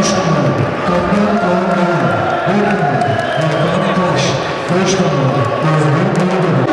Üç numara Kaptan Kaan Bey. Dört numara Hakan Taş. Beş numara Doğru